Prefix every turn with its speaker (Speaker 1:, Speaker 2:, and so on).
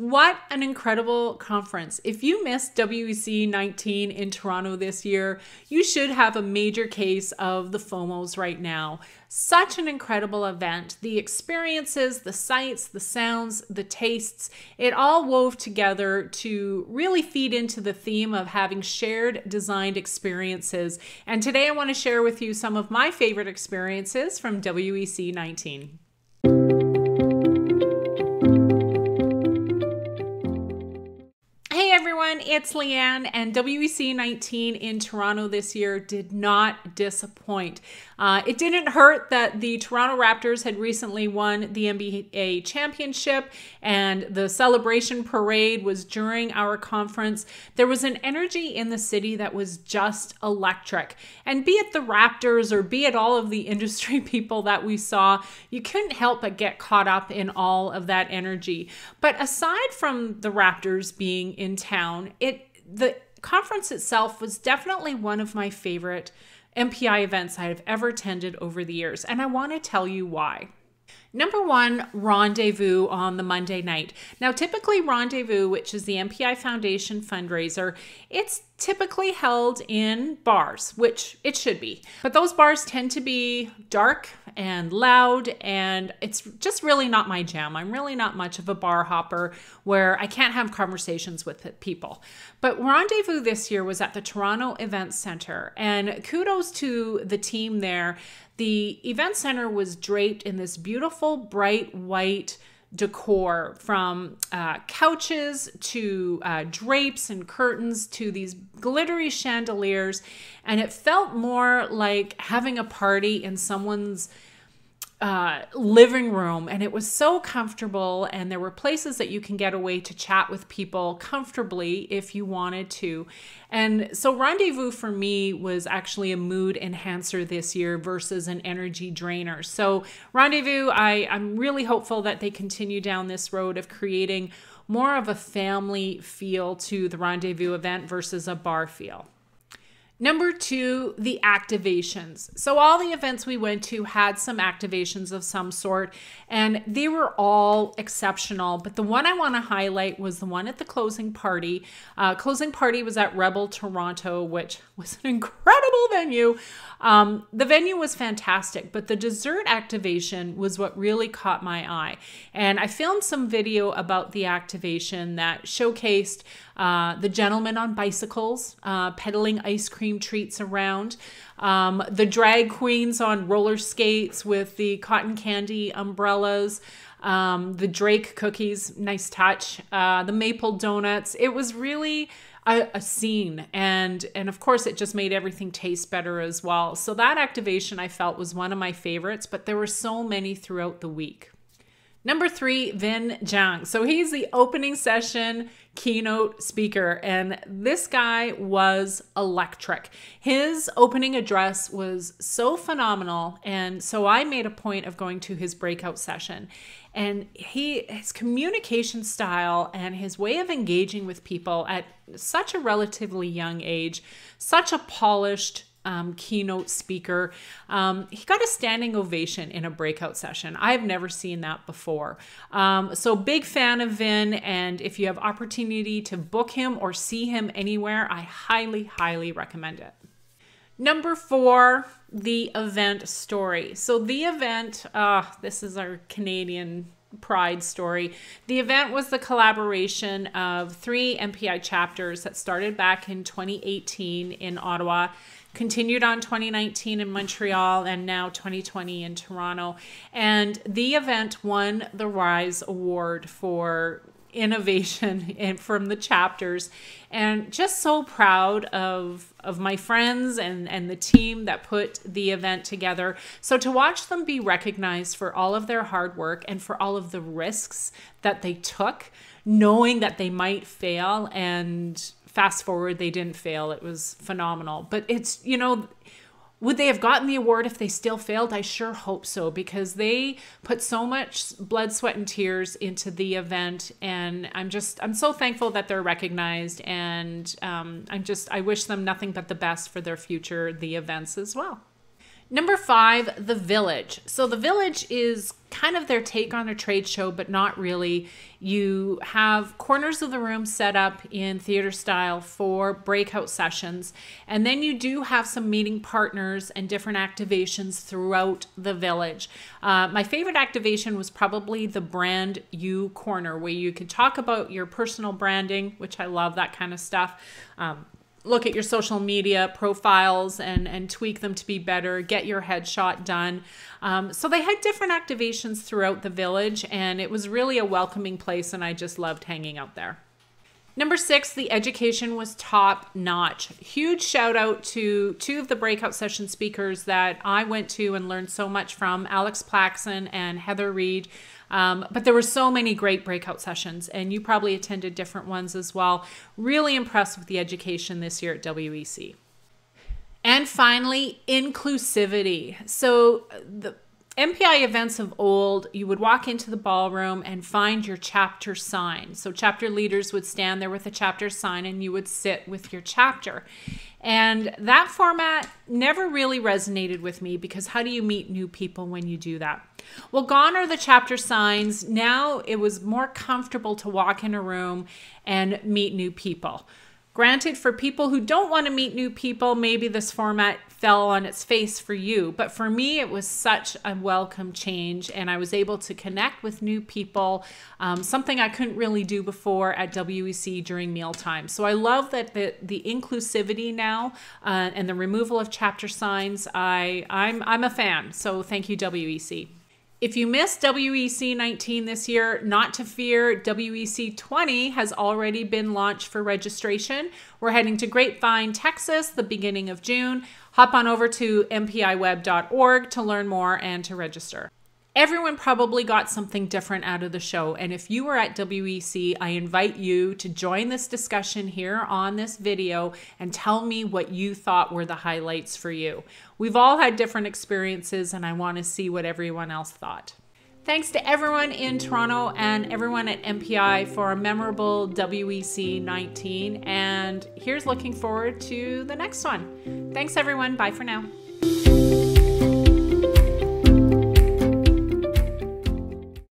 Speaker 1: What an incredible conference. If you missed WEC 19 in Toronto this year, you should have a major case of the FOMOs right now. Such an incredible event. The experiences, the sights, the sounds, the tastes, it all wove together to really feed into the theme of having shared designed experiences. And today I want to share with you some of my favorite experiences from WEC 19. It's Leanne, and WEC 19 in Toronto this year did not disappoint. Uh, it didn't hurt that the Toronto Raptors had recently won the NBA championship, and the celebration parade was during our conference. There was an energy in the city that was just electric. And be it the Raptors or be it all of the industry people that we saw, you couldn't help but get caught up in all of that energy. But aside from the Raptors being in town, it the conference itself was definitely one of my favorite MPI events I have ever attended over the years, and I want to tell you why. Number one, rendezvous on the Monday night. Now, typically, rendezvous, which is the MPI Foundation fundraiser, it's typically held in bars, which it should be. But those bars tend to be dark and loud, and it's just really not my jam. I'm really not much of a bar hopper where I can't have conversations with people. But Rendezvous this year was at the Toronto Event Center, and kudos to the team there. The event center was draped in this beautiful, bright white decor from uh, couches to uh, drapes and curtains to these glittery chandeliers. And it felt more like having a party in someone's uh, living room and it was so comfortable and there were places that you can get away to chat with people comfortably if you wanted to. And so rendezvous for me was actually a mood enhancer this year versus an energy drainer. So rendezvous I, i'm really hopeful that they continue down this road of creating more of a family feel to the rendezvous event versus a bar feel Number two, the activations. So, all the events we went to had some activations of some sort, and they were all exceptional. But the one I want to highlight was the one at the closing party. Uh, closing party was at Rebel Toronto, which was an incredible venue. Um, the venue was fantastic, but the dessert activation was what really caught my eye. And I filmed some video about the activation that showcased uh, the gentlemen on bicycles uh, peddling ice cream treats around, um, the drag queens on roller skates with the cotton candy umbrellas. Um, the Drake cookies, nice touch. Uh, the maple donuts. It was really a, a, scene and and of course it just made everything taste better as well so that activation i felt was one of my favorites but there were so many throughout the week number three Vinh Giang. So he's the opening session keynote speaker and this guy was electric. His opening address was so phenomenal and so i made a point of going to his breakout session. And he his communication style and his way of engaging with people at such a relatively young age such a polished um, keynote speaker. Um, he got a standing ovation in a breakout session. I have never seen that before. Um, so big fan of Vinh, and if you have opportunity to book him or see him anywhere, I highly, highly recommend it. Number four, the event story. So the event, uh, this is our Canadian pride story. The event was the collaboration of three MPI chapters that started back in 2018 in Ottawa, continued on 2019 in Montreal, and now 2020 in Toronto. And the event won the Rise Award for innovation and from the chapters and just so proud of of my friends and and the team that put the event together so to watch them be recognized for all of their hard work and for all of the risks that they took knowing that they might fail and fast forward they didn't fail it was phenomenal but it's you know would they have gotten the award if they still failed? I sure hope so because they put so much blood, sweat, and tears into the event, and I'm just I'm so thankful that they're recognized, and um, I'm just I wish them nothing but the best for their future the events as well. Number five, The Village. So, The Village is kind of their take on a trade show, but not really. You have corners of the room set up in theater style for breakout sessions, and then you do have some meeting partners and different activations throughout the village. Uh, my favorite activation was probably the Brand You Corner, where you could talk about your personal branding, which I love that kind of stuff. Um, look at your social media profiles and and tweak them to be better get your headshot done. Um, so they had different activations throughout the village and it was really a welcoming place and i just loved hanging out there Number six, the education was top notch. Huge shout out to two of the breakout session speakers that I went to and learned so much from Alex Plaxen and Heather Reid. Um, but there were so many great breakout sessions, and you probably attended different ones as well. Really impressed with the education this year at WEC. And finally, inclusivity. So the MPI events of old, you would walk into the ballroom and find your chapter sign. So, chapter leaders would stand there with a chapter sign and you would sit with your chapter. And that format never really resonated with me because how do you meet new people when you do that? Well, gone are the chapter signs. Now it was more comfortable to walk in a room and meet new people. Granted, for people who don't want to meet new people, maybe this format fell on its face for you. But for me, it was such a welcome change, and I was able to connect with new people, um, something I couldn't really do before at WEC during mealtime. So I love that the, the inclusivity now uh, and the removal of chapter signs. I I'm I'm a fan. So thank you, WEC. If you missed WEC 19 this year, not to fear, WEC 20 has already been launched for registration. We're heading to Grapevine, Texas, the beginning of June. Hop on over to mpiweb.org to learn more and to register. Everyone probably got something different out of the show. And if you were at WEC, I invite you to join this discussion here on this video and tell me what you thought were the highlights for you. We've all had different experiences, and I want to see what everyone else thought. Thanks to everyone in Toronto and everyone at MPI for a memorable WEC 19. And here's looking forward to the next one. Thanks, everyone. Bye for now.